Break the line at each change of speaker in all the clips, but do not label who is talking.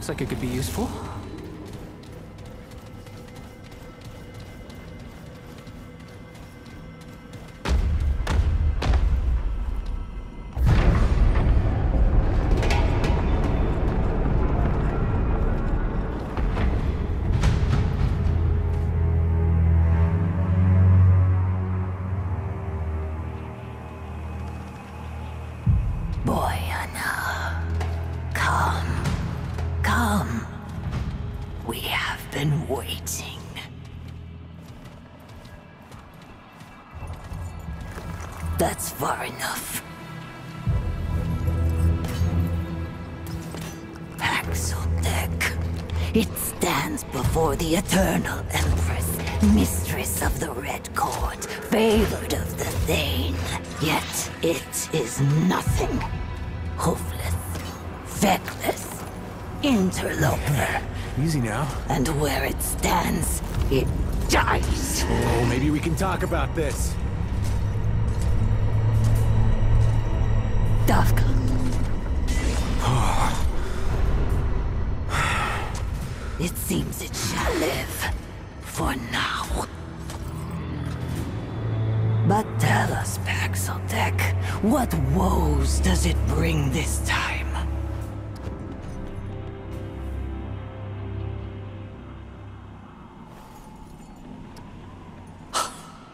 looks like it could be useful.
The Eternal Empress, Mistress of the Red Court, favored of the Thane. Yet it is nothing. Hoofless, feckless, interloper.
Easy now.
And where it stands, it dies.
Oh, maybe we can talk about this.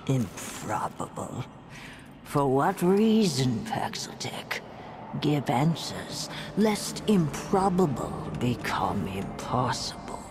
Improbable. For what reason, Paxeltech? Give answers, lest improbable become impossible.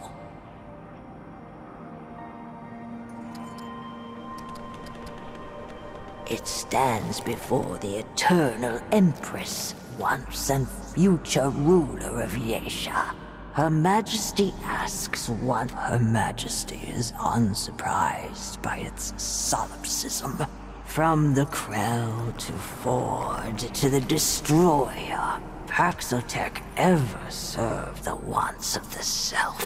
It stands before the eternal Empress, once and future ruler of Yaesha. Her Majesty asks what Her Majesty is unsurprised by its solipsism. From the Krell to Ford to the Destroyer, Paxotech ever served the wants of the Self.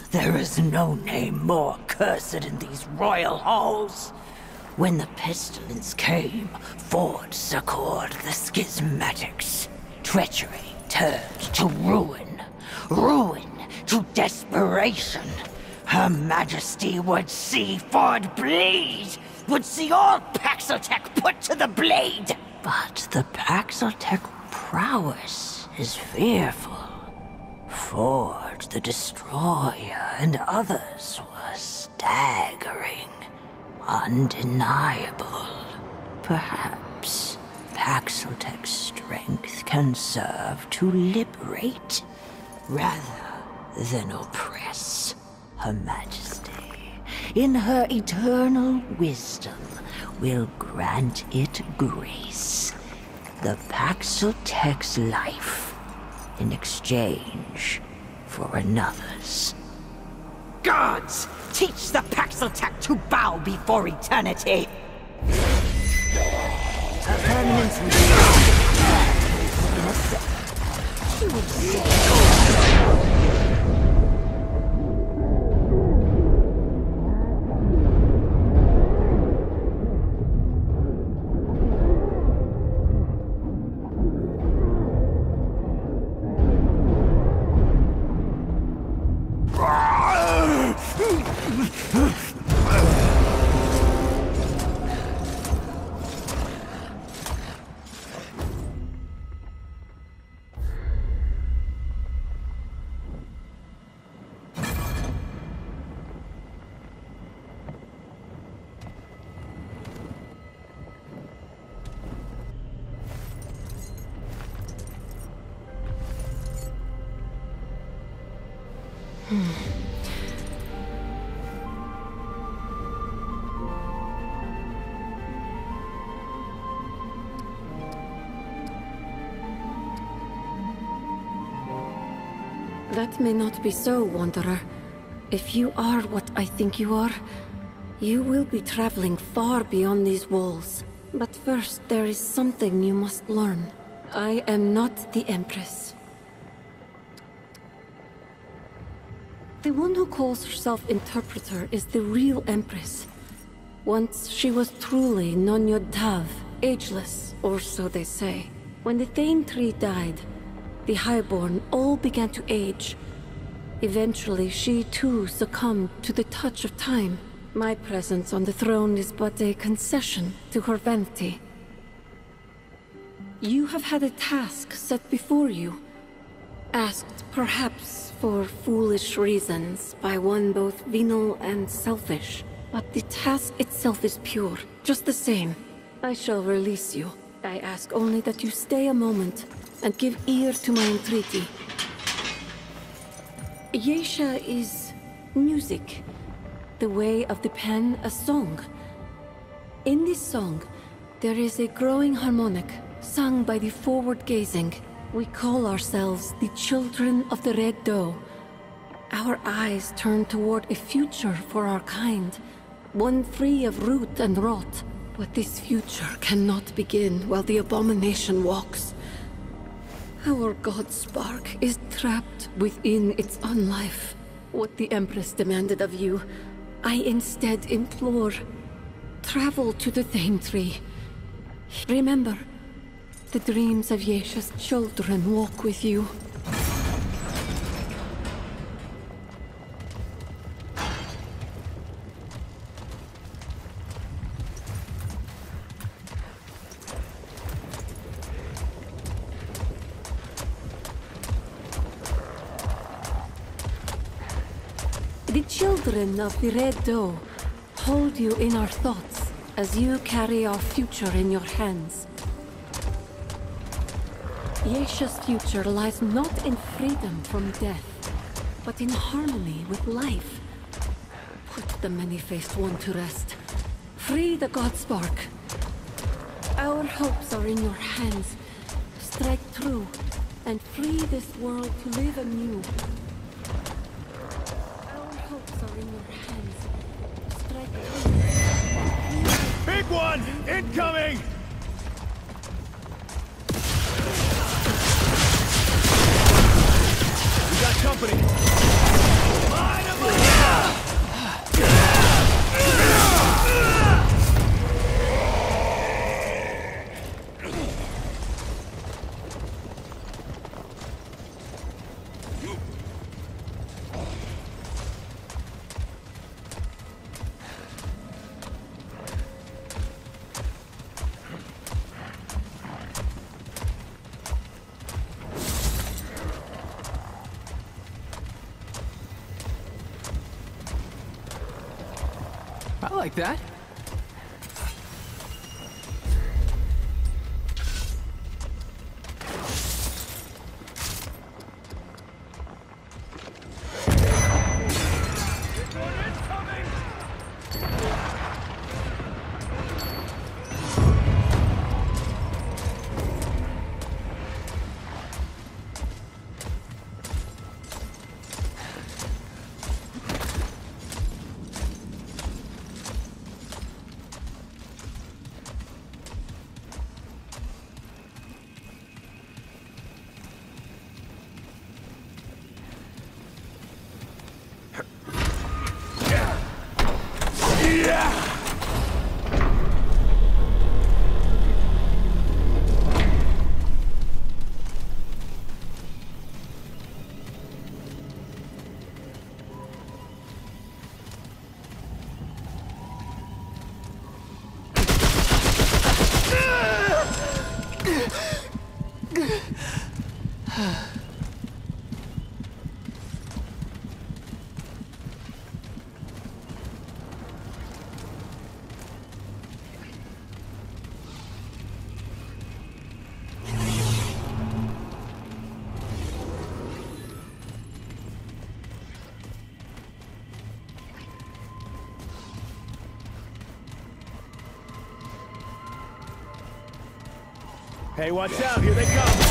there is no name more cursed in these royal halls. When the pestilence came, Ford succored the schismatics. Treachery turned to ruin. Ruin to desperation. Her Majesty would see Ford bleed! Would see all Paxotech put to the blade! But the Paxotech prowess is fearful. Ford, the Destroyer, and others were staggering undeniable. Perhaps Paxotech's strength can serve to liberate rather than oppress Her Majesty. In her eternal wisdom, will grant it grace. The Paxotech's life in exchange for another's. Gods! Teach the Paxeltech to bow before eternity! A permanent
May not be so, Wanderer. If you are what I think you are, you will be traveling far beyond these walls. But first, there is something you must learn. I am not the Empress. The one who calls herself Interpreter is the real Empress. Once she was truly Non-Yod Tav, ageless, or so they say. When the Thane tree died,
the Highborn all began to age. Eventually, she too succumbed to the touch of time. My presence on the throne is but a concession to her vanity. You have had a task set before you. Asked, perhaps, for foolish reasons by one both venal and selfish. But the task itself is pure, just the same. I shall release you. I ask only that you stay a moment and give ear to my entreaty. Yaesha is music. The way of the pen, a song. In this song, there is a growing harmonic, sung by the forward-gazing. We call ourselves the Children of the Red Doe. Our eyes turn toward a future for our kind, one free of root and rot. But this future cannot begin while the abomination walks. Our god Spark is trapped within its own life. What the Empress demanded of you, I instead implore. Travel to the Thane Tree. Remember, the dreams of Yaesha's children walk with you. Children of the Red Doe hold you in our thoughts as you carry our future in your hands. Yaesha's future lies not in freedom from death, but in harmony with life. Put the many-faced one to rest. Free the Godspark. Our hopes are in your hands. Strike through and free this world to live anew.
One! Incoming! Hey, watch out! Here they come!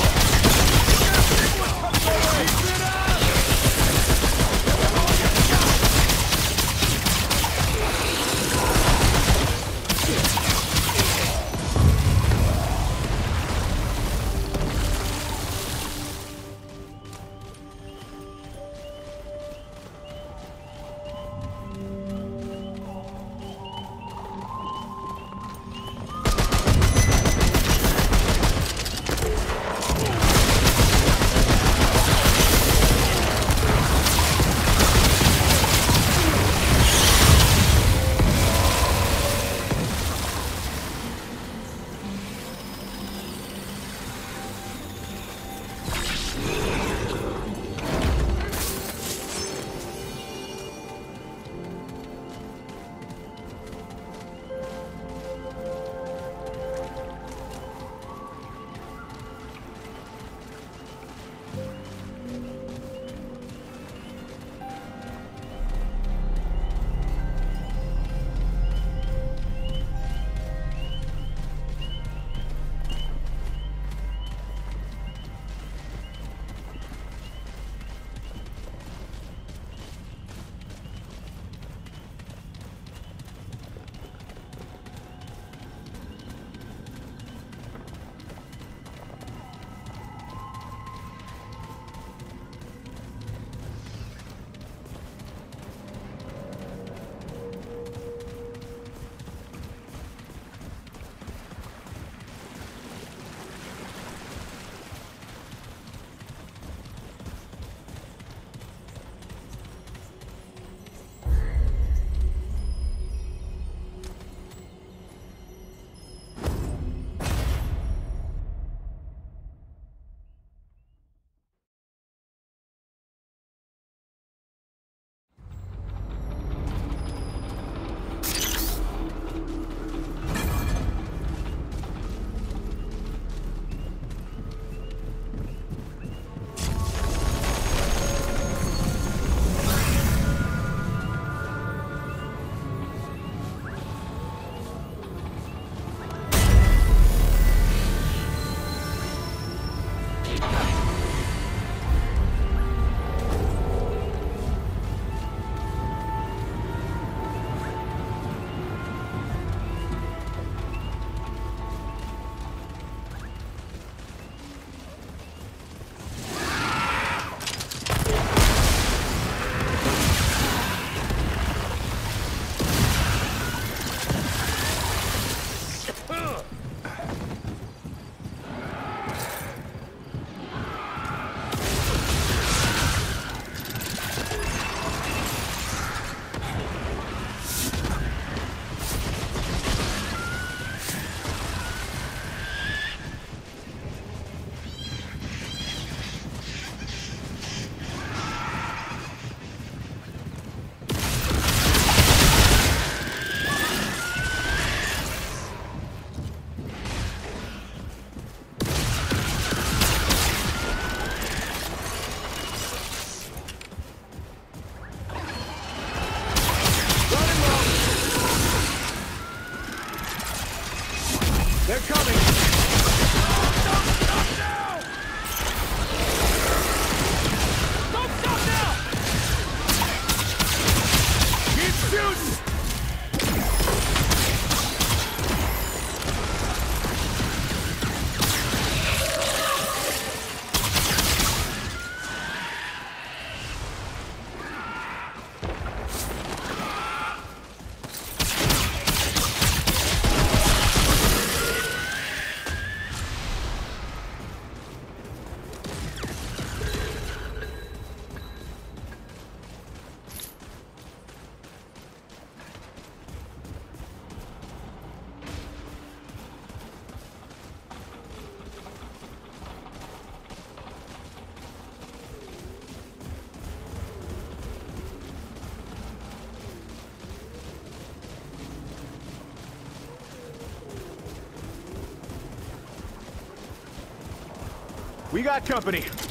We got company.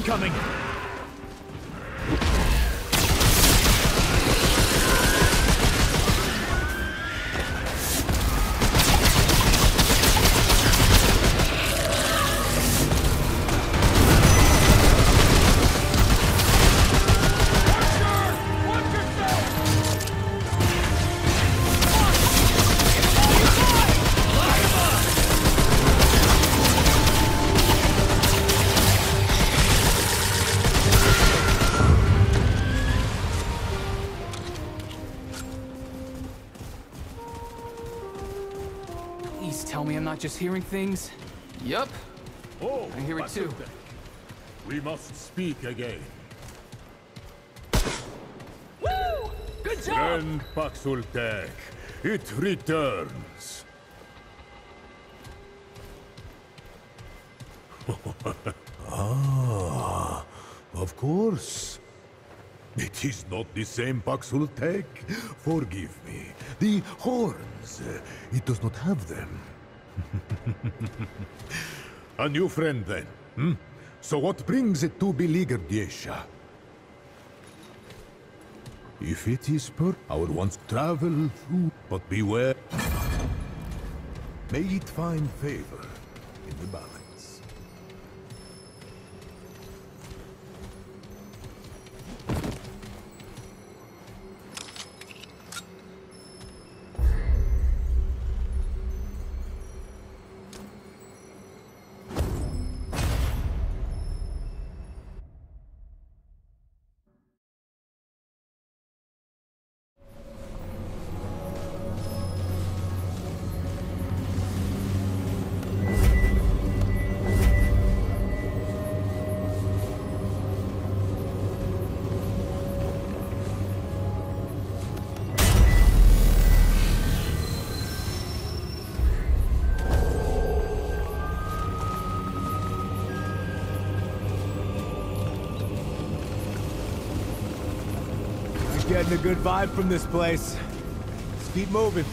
Incoming!
Hearing things. Yup.
Oh,
I hear it too.
We must speak again.
Woo! Good job!
Friend Paxultek, it returns. ah, of course. It is not the same Paxultek. Forgive me. The horns, it does not have them. A new friend then, hmm? So what brings it to beleaguered Yaesha? If it is per, I would once travel through, but beware. May it find favor in the balance.
Getting a good vibe from this place. Let's keep moving.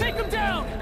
Take him down!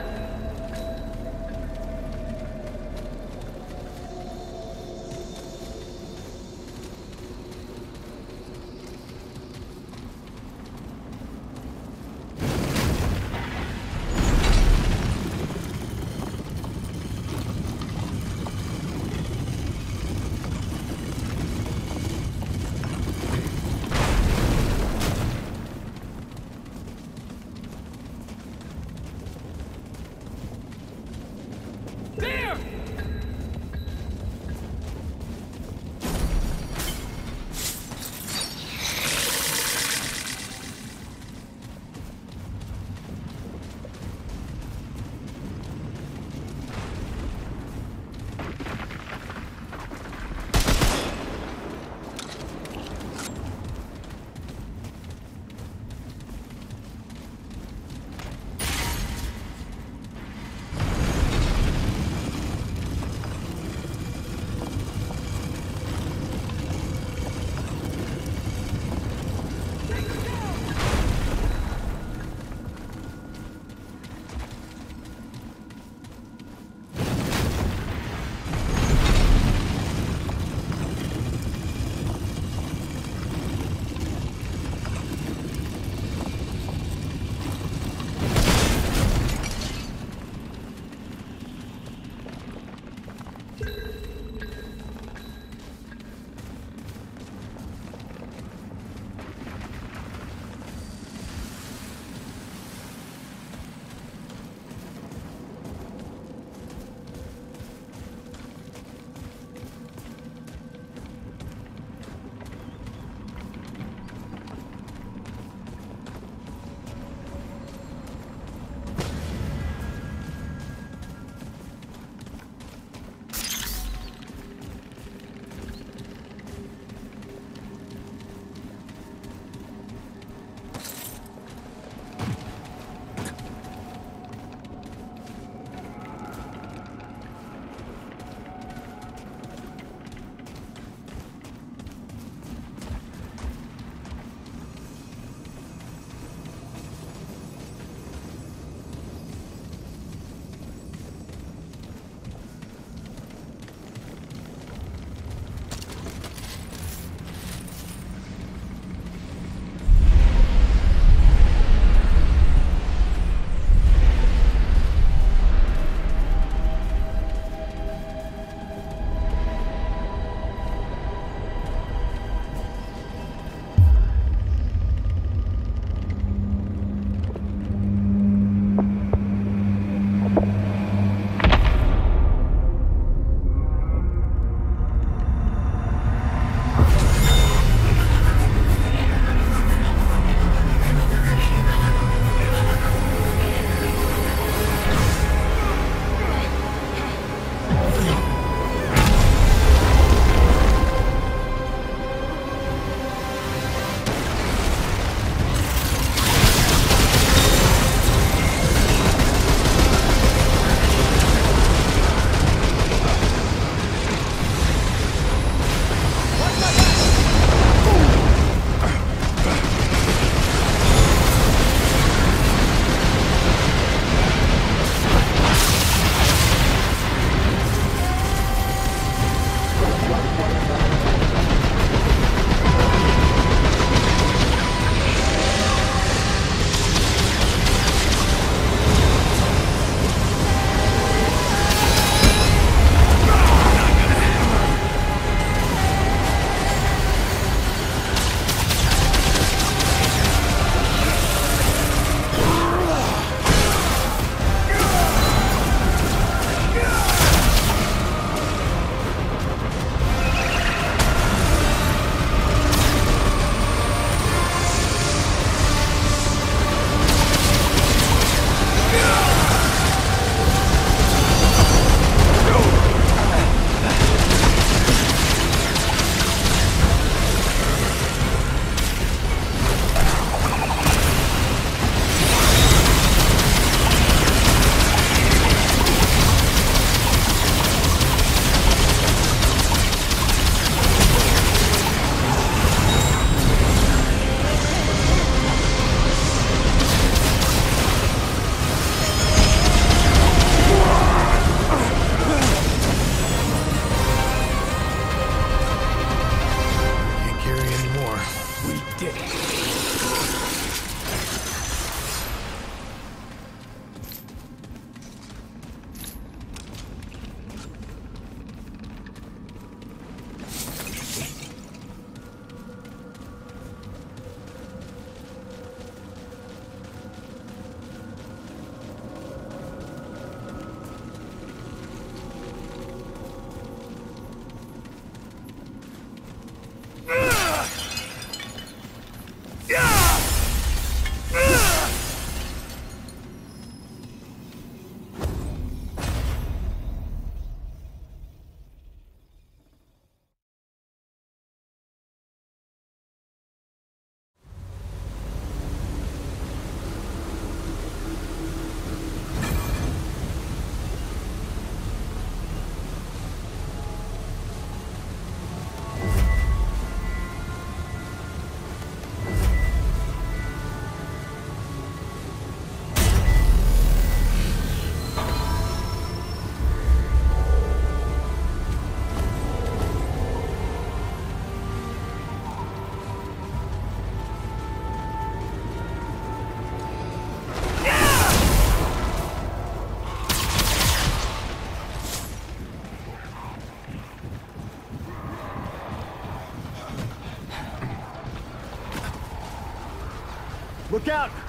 Out!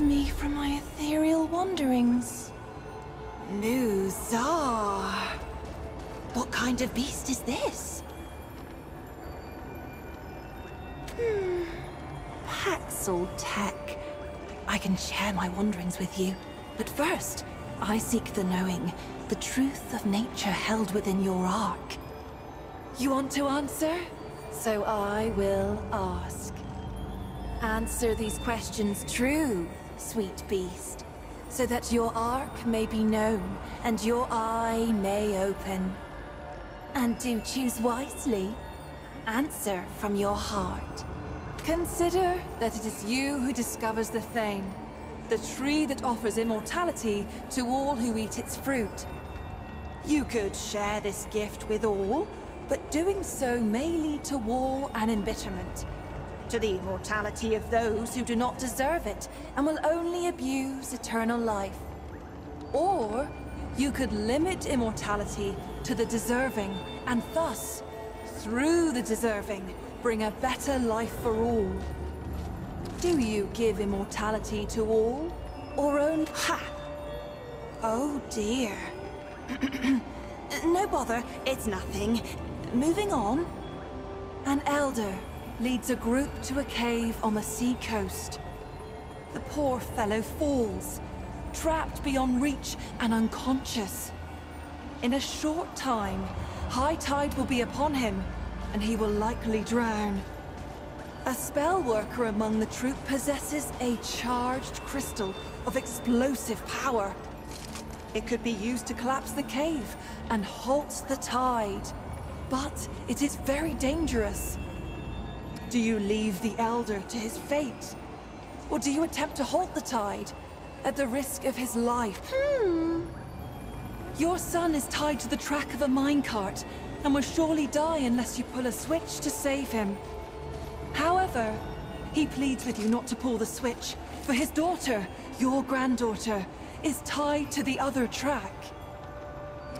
Me from my ethereal wanderings? Muzar. What kind of beast is this? Hmm. Paxel Tech. I can share my wanderings with you. But first, I seek the knowing, the truth of nature held within your ark. You want to answer? So I will ask. Answer these questions true, sweet beast, so that your ark may be known and your eye may open. And do choose wisely. Answer from your heart. Consider that it is you who discovers the Thaen, the tree that offers immortality to all who eat its fruit. You could share this gift with all, but doing so may lead to war and embitterment. To the immortality of those who do not deserve it and will only abuse eternal life. Or you could limit immortality to the deserving and thus, through the deserving, bring a better life for all. Do you give immortality to all? Or only... Ha! Oh dear. no bother, it's nothing. Moving on. An elder leads a group to a cave on the sea coast. The poor fellow falls, trapped beyond reach and unconscious. In a short time, high tide will be upon him, and he will likely drown. A spell worker among the troop possesses a charged crystal of explosive power. It could be used to collapse the cave and halt the tide. but it is very dangerous. Do you leave the Elder to his fate? Or do you attempt to halt the tide, at the risk of his life? Hmm. Your son is tied to the track of a minecart, and will surely die unless you pull a switch to save him. However, he pleads with you not to pull the switch, for his daughter, your granddaughter, is tied to the other track.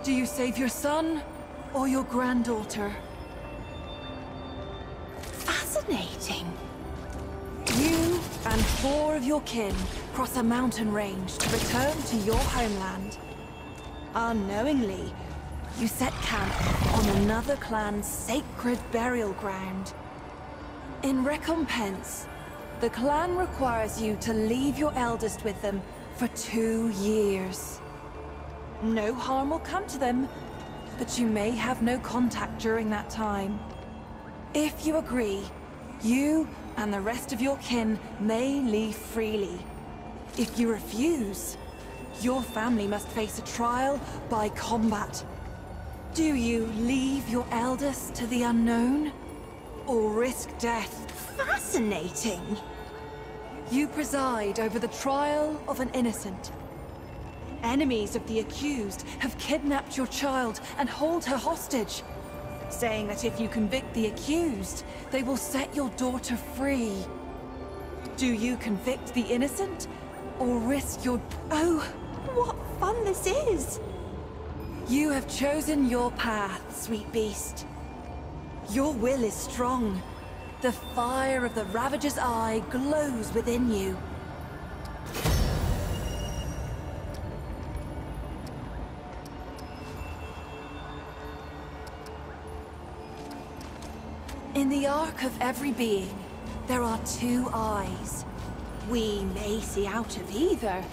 Do you save your son, or your granddaughter? Fascinating. You and four of your kin cross a mountain range to return to your homeland. Unknowingly, you set camp on another clan's sacred burial ground. In recompense, the clan requires you to leave your eldest with them for two years. No harm will come to them, but you may have no contact during that time. If you agree, you and the rest of your kin may leave freely. If you refuse, your family must face a trial by combat. Do you leave your eldest to the unknown? Or risk death? Fascinating! You preside over the trial of an innocent. Enemies of the accused have kidnapped your child and hold her hostage, saying that if you convict the accused, they will set your daughter free. Do you convict the innocent, or risk your... Oh, what fun this is! You have chosen your path, sweet beast. Your will is strong. The fire of the Ravager's eye glows within you. In the arc of every being, there are two eyes. We may see out of either,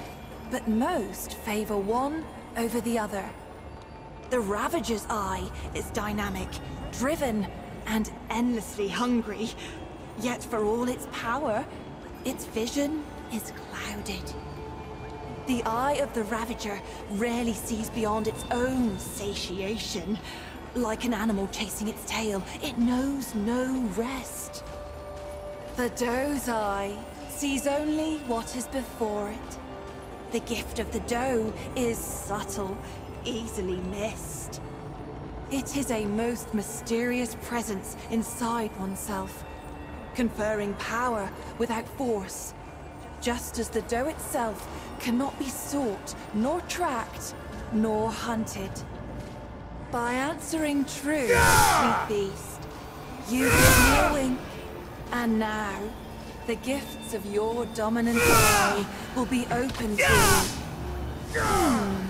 but most favor one over the other. The Ravager's eye is dynamic, driven, and endlessly hungry. Yet for all its power, its vision is clouded. The eye of the Ravager rarely sees beyond its own satiation. Like an animal chasing its tail, it knows no rest. The doe's eye sees only what is before it. The gift of the doe is subtle, easily missed. It is a most mysterious presence inside oneself, conferring power without force, just as the doe itself cannot be sought, nor tracked, nor hunted. By answering true, sweet beast, you me a wink, and now, the gifts of your dominant eye will be open to you. Hmm.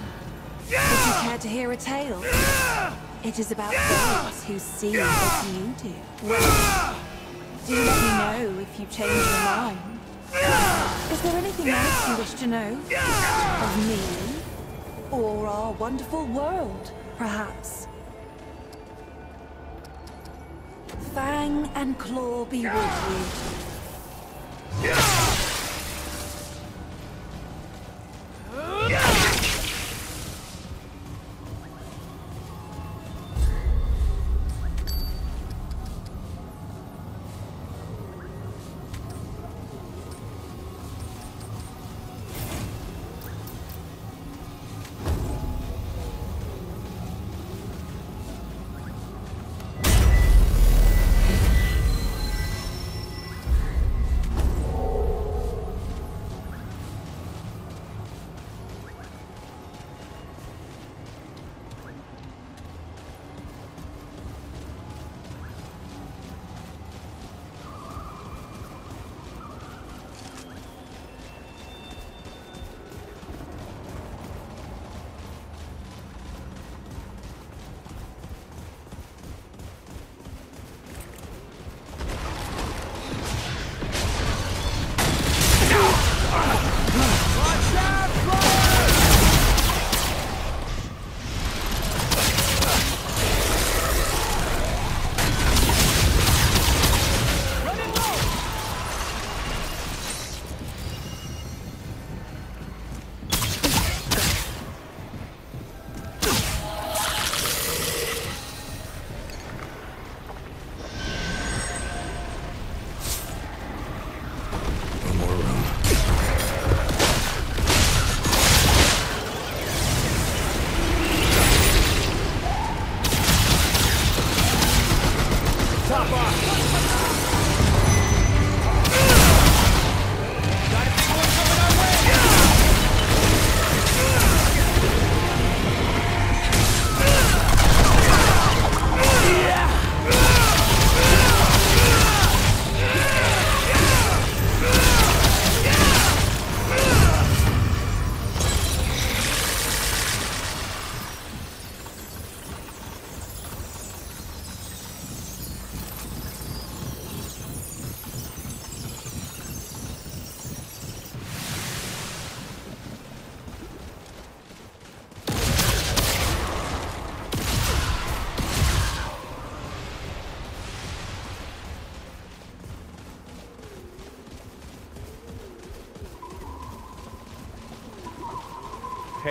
Would you care to hear a tale? It is about those who see as you do. Well, do let me know if you change your mind. Is there anything else you wish to know? Of me? Or our wonderful world, perhaps? Fang and Claw be with you.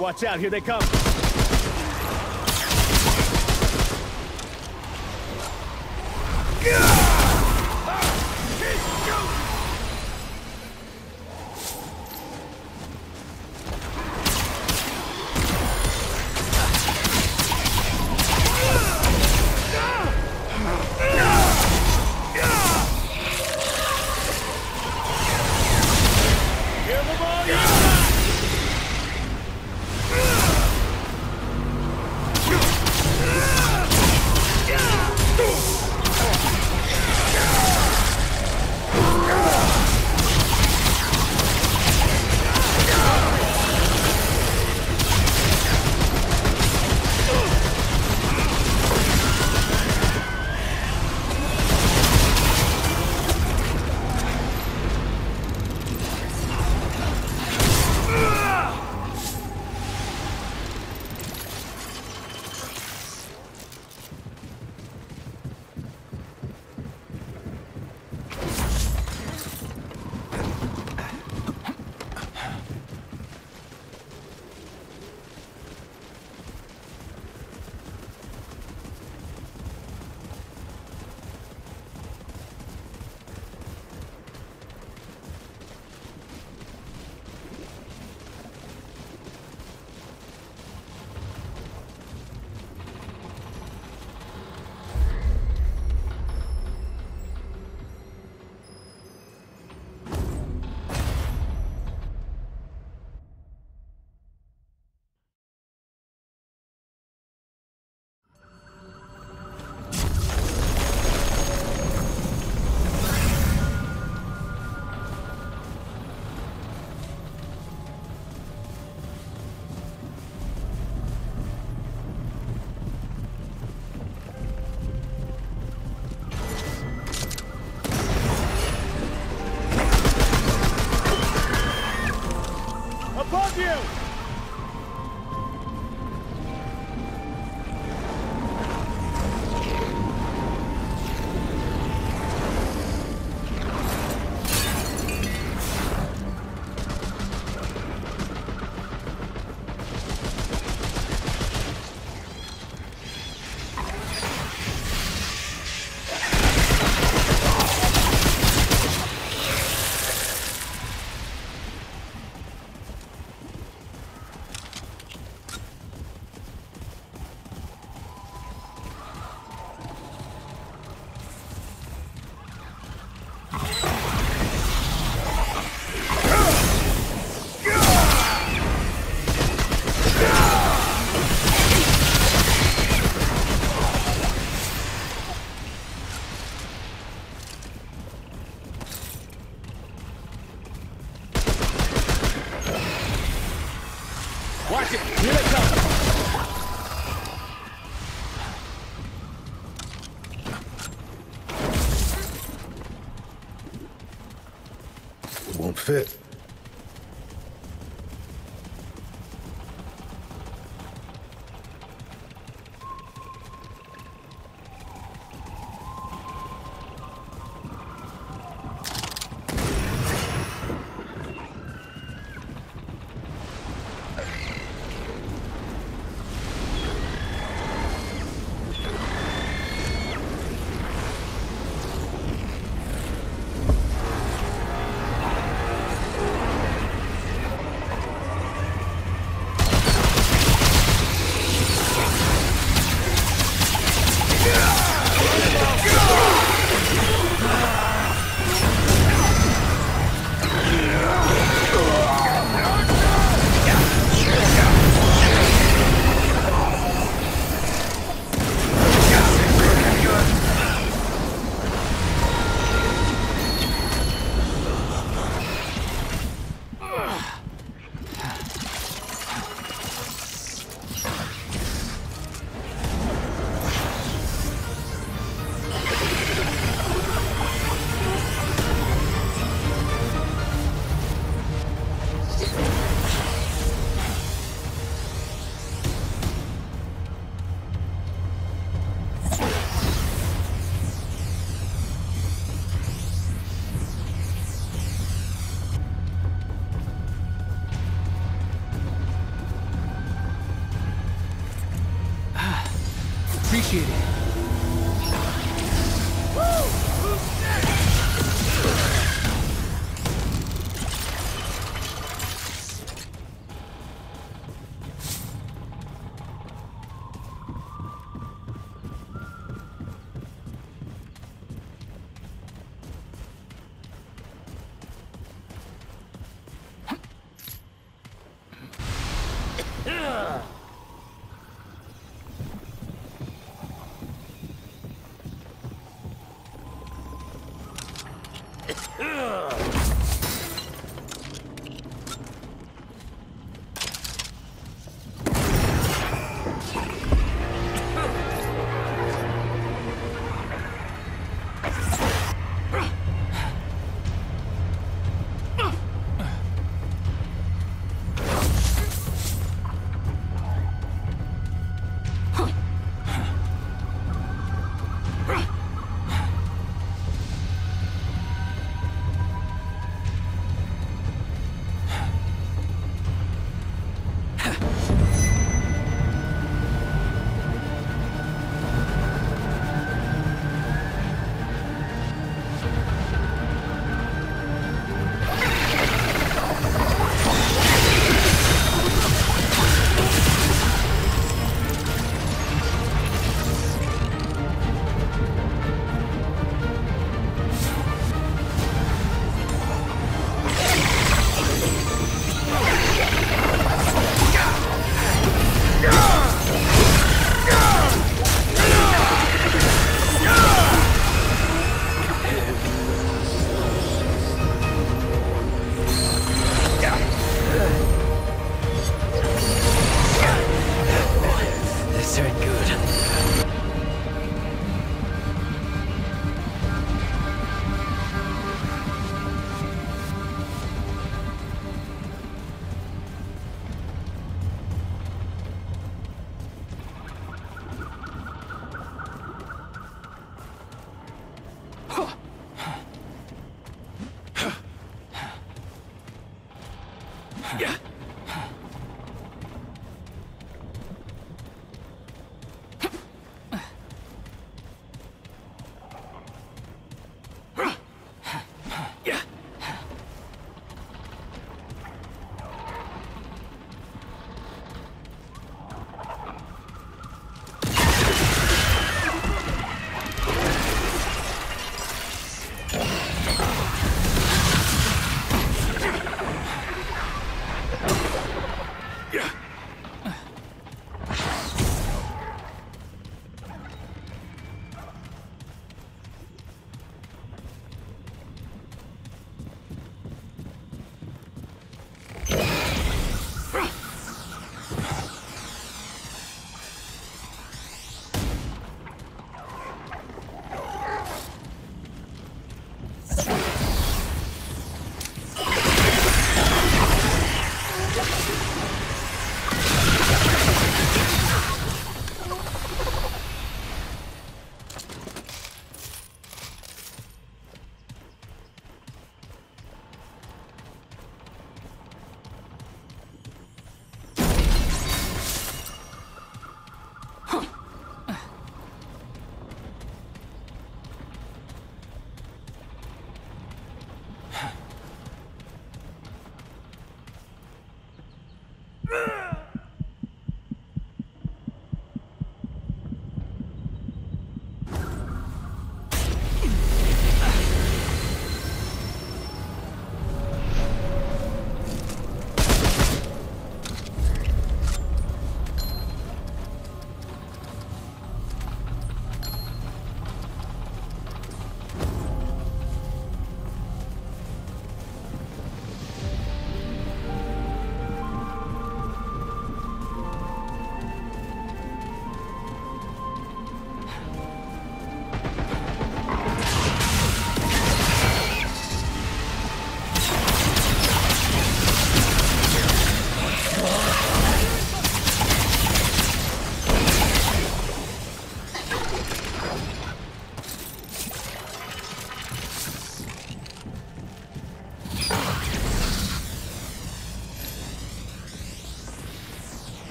Watch out. Here they come. Give